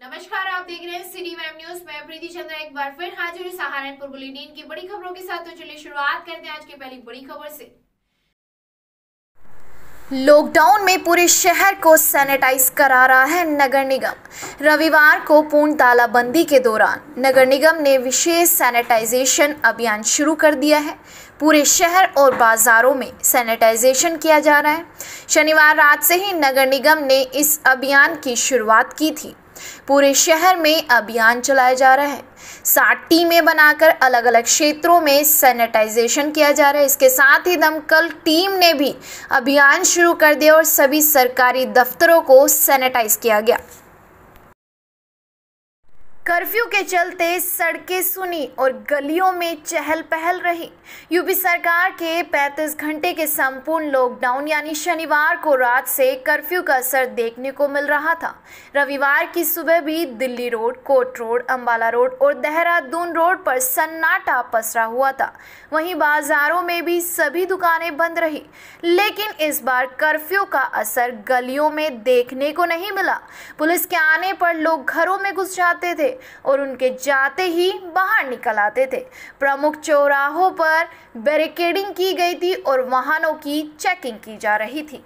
नमस्कार, आप देख रहे हैं सिटी वेब न्यूज़। मैं प्रीति चंद्रा एक बार फिर हाजिर सहारनपुर बुलेटिन की बड़ी खबरों के साथ। तो चलिए शुरुआत करते हैं आज की पहली बड़ी खबर से। लॉकडाउन में पूरे शहर को सैनिटाइज करा रहा है नगर निगम। रविवार को पूर्ण तालाबंदी के दौरान नगर निगम ने विशेष सैनिटाइजेशन अभियान शुरू कर दिया है। पूरे शहर और बाजारों में सैनिटाइजेशन किया जा रहा है। शनिवार रात से ही नगर निगम ने इस अभियान की शुरुआत की थी। पूरे शहर में अभियान चलाया जा रहा है। सात टीमें बनाकर अलग अलग क्षेत्रों में सैनिटाइजेशन किया जा रहा है। इसके साथ ही दमकल टीम ने भी अभियान शुरू कर दिया और सभी सरकारी दफ्तरों को सैनिटाइज किया गया। कर्फ्यू के चलते सड़कें सुनी और गलियों में चहल पहल रही। यूपी सरकार के 35 घंटे के संपूर्ण लॉकडाउन यानी शनिवार को रात से कर्फ्यू का असर देखने को मिल रहा था। रविवार की सुबह भी Delhi road, Kot road, Ambala road और देहरादून रोड पर सन्नाटा पसरा हुआ था। वहीं बाजारों में भी सभी दुकानें बंद रही। लेकिन इस बार कर्फ्यू का असर गलियों में देखने को नहीं मिला। पुलिस के आने पर लोग घरों में घुस जाते थे। और उनके जाते ही बाहर निकल आते थे। प्रमुख चौराहों पर बैरिकेडिंग की गई थी और वाहनों की चेकिंग की जा रही थी।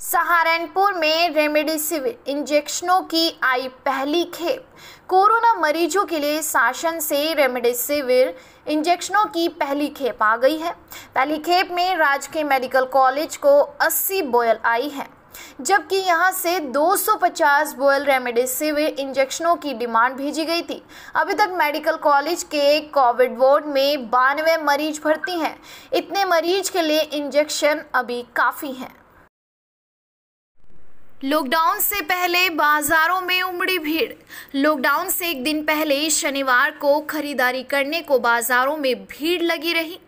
सहारनपुर में रेमडेसिविर इंजेक्शनों की आई पहली खेप। कोरोना मरीजों के लिए शासन से रेमडेसिविर इंजेक्शनों की पहली खेप आ गई है। पहली खेप में राजकीय मेडिकल कॉलेज को 80 बोयल आई है। जबकि यहाँ से 250 बोयल रेमडेसिविर इंजेक्शनों की डिमांड भेजी गई थी। अभी तक मेडिकल कॉलेज के कोविड वार्ड में बानवे मरीज़ भर्ती हैं। इतने मरीज़ के लिए इंजेक्शन अभी काफ़ी हैं। लॉकडाउन से पहले बाजारों में उमड़ी भीड़। लॉकडाउन से एक दिन पहले शनिवार को खरीदारी करने को बाजारों में भीड़ लगी रही।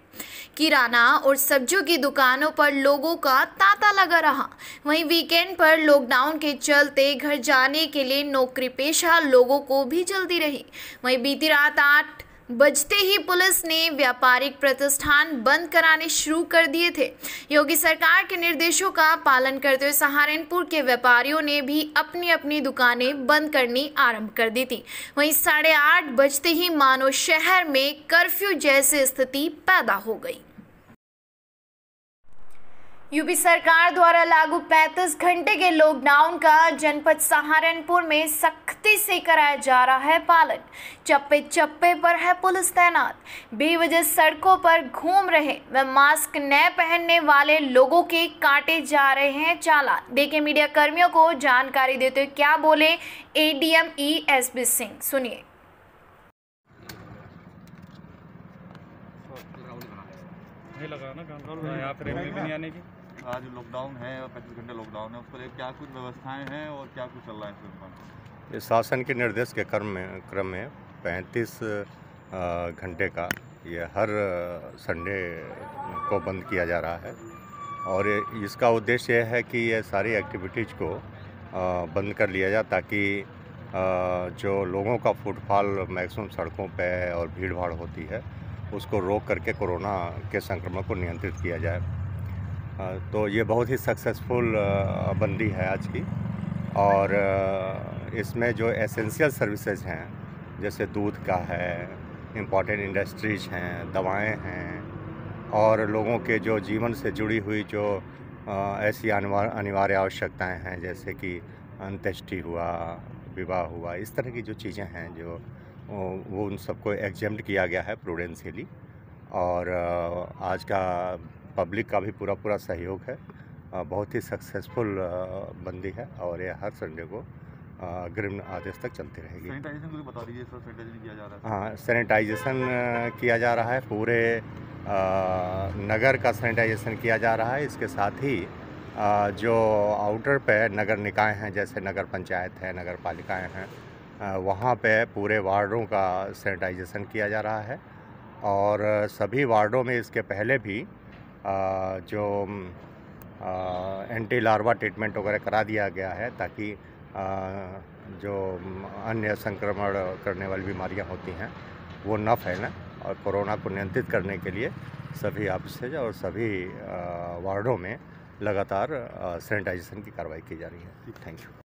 किराना और सब्जियों की दुकानों पर लोगों का तांता लगा रहा। वहीं वीकेंड पर लॉकडाउन के चलते घर जाने के लिए नौकरी पेशा लोगों को भी जल्दी रही। वहीं बीती रात आठ बजते ही पुलिस ने व्यापारिक प्रतिष्ठान बंद कराने शुरू कर दिए थे। योगी सरकार के निर्देशों का पालन करते हुए सहारनपुर के व्यापारियों ने भी अपनी अपनी दुकानें बंद करनी आरंभ कर दी थी। वहीं साढ़े आठ बजते ही मानो शहर में कर्फ्यू जैसी स्थिति पैदा हो गई। यूपी सरकार द्वारा लागू 35 घंटे के लॉकडाउन का जनपद सहारनपुर में सख्ती से कराया जा रहा है पालन। चप्पे चप्पे पर है पुलिस तैनात। बेवजह सड़कों पर घूम रहे व मास्क न पहनने वाले लोगों के काटे जा रहे हैं चालान। देखे मीडिया कर्मियों को जानकारी देते हुए क्या बोले ADM E S B Singh. सुनिए। नहीं लगा ना यहाँ पे रेलवे भी नहीं आने की। आज लॉकडाउन है और पच्चीस घंटे लॉकडाउन है, उसको लेकर क्या कुछ व्यवस्थाएँ हैं और क्या कुछ चल रहा है इस शासन के निर्देश के क्रम में क्रम में पैंतीस घंटे का ये हर संडे को बंद किया जा रहा है। और इसका उद्देश्य यह है कि ये सारी एक्टिविटीज़ को बंद कर लिया जाए ताकि जो लोगों का फुटफॉल मैक्सिमम सड़कों पे और भीड़ भाड़ होती है, उसको रोक करके कोरोना के संक्रमण को नियंत्रित किया जाए। तो ये बहुत ही सक्सेसफुल बंदी है आज की। और इसमें जो एसेंशियल सर्विसेज़ हैं, जैसे दूध का है इंपॉर्टेंट इंडस्ट्रीज़ हैं, दवाएँ हैं, और लोगों के जो जीवन से जुड़ी हुई जो ऐसी अनिवार्य आवश्यकताएँ हैं, जैसे कि अंत्येष्टि हुआ, विवाह हुआ, इस तरह की जो चीज़ें हैं जो, वो वो उन सबको एग्जाम्ड किया गया है प्रूडेंशियली और आज का पब्लिक का भी पूरा पूरा सहयोग है। बहुत ही सक्सेसफुल बंदी है और ये हर संडे को अग्रिम आदेश तक चलती रहेगी। सैनिटाइजेशन बता दीजिए सर सैनिटाइजेशन किया जा रहा है? हाँ सैनिटाइजेशन किया जा रहा है। पूरे नगर का सैनिटाइजेशन किया जा रहा है। इसके साथ ही जो आउटर पे नगर निकाय हैं जैसे नगर पंचायत है नगर पालिकाएँ हैं वहाँ पे पूरे वार्डों का सैनिटाइजेशन किया जा रहा है। और सभी वार्डों में इसके पहले भी जो एंटी लार्वा ट्रीटमेंट वगैरह करा दिया गया है ताकि जो अन्य संक्रमण करने वाली बीमारियाँ होती हैं, वो न फैलें और कोरोना को नियंत्रित करने के लिए सभी ऑफिसेज और सभी वार्डों में लगातार सैनिटाइजेशन की कार्रवाई की जा रही है। थैंक यू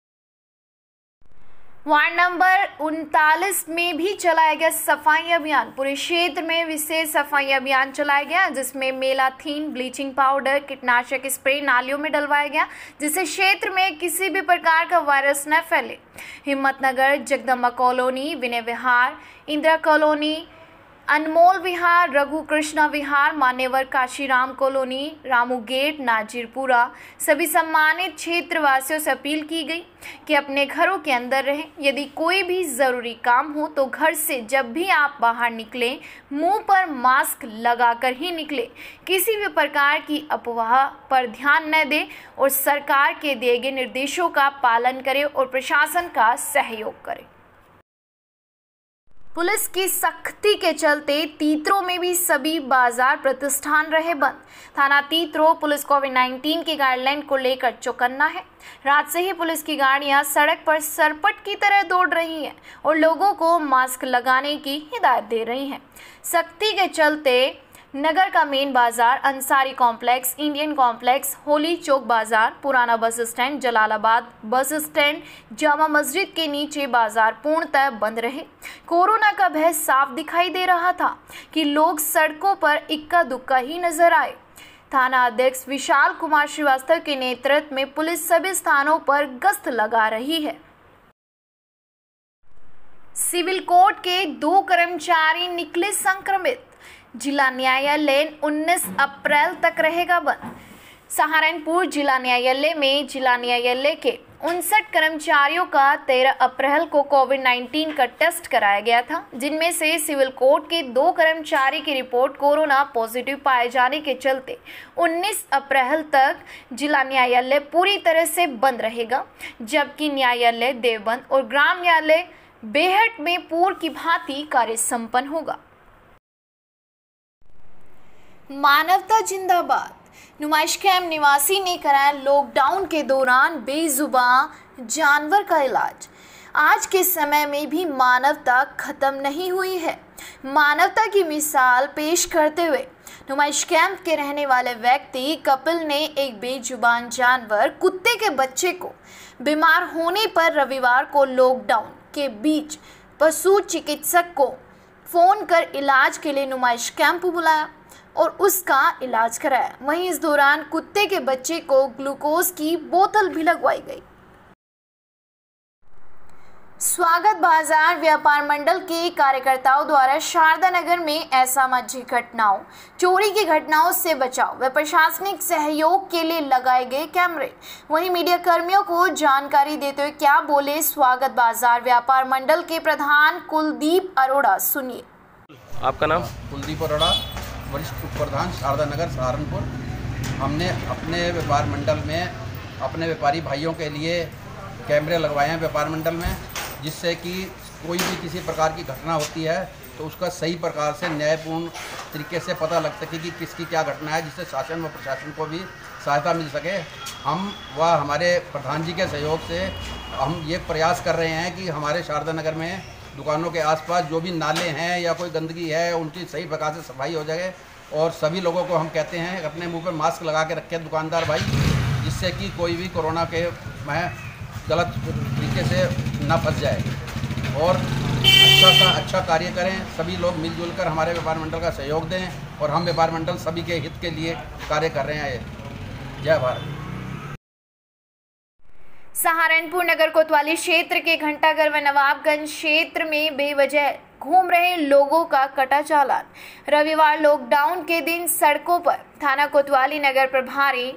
वार्ड नंबर उनतालीस में भी चलाया गया सफ़ाई अभियान। पूरे क्षेत्र में विशेष सफ़ाई अभियान चलाया गया, जिसमें मेलाथीन ब्लीचिंग पाउडर, कीटनाशक स्प्रे नालियों में डलवाया गया, जिससे क्षेत्र में किसी भी प्रकार का वायरस न फैले। Himmatnagar, Jagdamba colony, Vinay Vihar, Indira colony Anmol Vihar Raghu Krishna Vihar, Manyavar Kashiram colony, Ramu gate, Nazirpura. सभी सम्मानित क्षेत्रवासियों से अपील की गई कि अपने घरों के अंदर रहें। यदि कोई भी ज़रूरी काम हो तो घर से जब भी आप बाहर निकलें, मुँह पर मास्क लगाकर ही निकलें। किसी भी प्रकार की अफवाह पर ध्यान न दें और सरकार के दिए गए निर्देशों का पालन करें और प्रशासन का सहयोग करें। पुलिस की सख्ती के चलते तीतरों में भी सभी बाज़ार प्रतिष्ठान रहे बंद। थाना तीतरो पुलिस कोविड 19 की गाइडलाइन को लेकर चौकन्ना है। रात से ही पुलिस की गाड़ियाँ सड़क पर सरपट की तरह दौड़ रही हैं और लोगों को मास्क लगाने की हिदायत दे रही हैं। सख्ती के चलते नगर का मेन बाज़ार Ansari complex Indian complex Holi Chowk बाज़ार, पुराना bus stand Jalalabad bus stand Jama Masjid के नीचे बाज़ार पूर्णतः बंद रहे। कोरोना का भय साफ़ दिखाई दे रहा था कि लोग सड़कों पर इक्का दुक्का ही नज़र आए। थाना अध्यक्ष विशाल कुमार श्रीवास्तव के नेतृत्व में पुलिस सभी स्थानों पर गश्त लगा रही है। सिविल कोर्ट के दो कर्मचारी निकले संक्रमित। जिला न्यायालय 19 अप्रैल तक रहेगा बंद। सहारनपुर जिला न्यायालय में जिला न्यायालय के उनसठ कर्मचारियों का 13 अप्रैल को कोविड 19 का टेस्ट कराया गया था, जिनमें से सिविल कोर्ट के दो कर्मचारी की रिपोर्ट कोरोना पॉजिटिव पाए जाने के चलते 19 अप्रैल तक जिला न्यायालय पूरी तरह से बंद रहेगा, जबकि न्यायालय देवबंद और ग्राम न्यायालय बेहट में पूर्व की भांति कार्य संपन्न होगा। मानवता जिंदाबाद। नुमाइश कैम्प निवासी ने कराया लॉकडाउन के दौरान बेजुबा जानवर का इलाज। आज के समय में भी मानवता खत्म नहीं हुई है। मानवता की मिसाल पेश करते हुए नुमाइश कैंप के रहने वाले व्यक्ति कपिल ने एक बेजुबान जानवर कुत्ते के बच्चे को बीमार होने पर रविवार को लॉकडाउन के बीच पशु चिकित्सक को फ़ोन कर इलाज के लिए नुमाइश कैंप बुलाया। और उसका इलाज कराया। वहीं इस दौरान कुत्ते के बच्चे को ग्लूकोज की बोतल भी लगवाई गई। स्वागत बाज़ार व्यापार मंडल के कार्यकर्ताओं द्वारा शारदा नगर में असामाजिक घटनाओं चोरी की घटनाओं से बचाव व प्रशासनिक सहयोग के लिए लगाए गए कैमरे। वहीं मीडिया कर्मियों को जानकारी देते हुए क्या बोले स्वागत बाज़ार व्यापार मंडल के प्रधान कुलदीप अरोड़ा सुनिए। आपका नाम? कुलदीप अरोड़ा। वरिष्ठ उप प्रधान शारदा नगर सहारनपुर। हमने अपने व्यापार मंडल में, अपने व्यापारी भाइयों के लिए कैमरे लगवाए हैं व्यापार मंडल में, जिससे कि कोई भी किसी प्रकार की घटना होती है तो उसका सही प्रकार से, न्यायपूर्ण तरीके से पता लग सके कि किसकी क्या घटना है, जिससे शासन व प्रशासन को भी सहायता मिल सके। हम व हमारे प्रधान जी के सहयोग से हम ये प्रयास कर रहे हैं कि हमारे शारदा नगर में दुकानों के आसपास जो भी नाले हैं या कोई गंदगी है, उनकी सही प्रकार से सफ़ाई हो जाए और सभी लोगों को हम कहते हैं, अपने मुँह पर मास्क लगा के रखें दुकानदार भाई, जिससे कि कोई भी कोरोना के में गलत तरीके से न फंस जाए। और अच्छा सा अच्छा कार्य करें, सभी लोग मिलजुल कर हमारे व्यापार मंडल का सहयोग दें और हम व्यापार मंडल सभी के हित के लिए कार्य कर रहे हैं। जय भारत। सहारनपुर नगर कोतवाली क्षेत्र के घंटाघर व नवाबगंज क्षेत्र में बेवजह घूम रहे लोगों का कटा चालान रविवार लॉकडाउन के दिन सड़कों पर। थाना कोतवाली नगर प्रभारी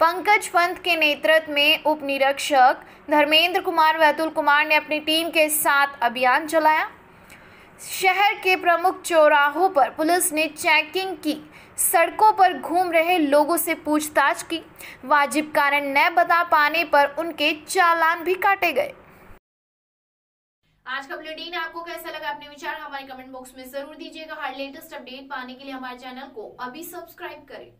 पंकज पंत के नेतृत्व में उप निरीक्षक धर्मेंद्र कुमार व अतुल कुमार ने अपनी टीम के साथ अभियान चलाया। शहर के प्रमुख चौराहों पर पुलिस ने चेकिंग की। सड़कों पर घूम रहे लोगों से पूछताछ की। वाजिब कारण न बता पाने पर उनके चालान भी काटे गए। आज का बुलेटिन आपको कैसा लगा? अपने विचार हमारे कमेंट बॉक्स में ज़रूर दीजिएगा। हर लेटेस्ट अपडेट पाने के लिए हमारे चैनल को अभी सब्सक्राइब करें।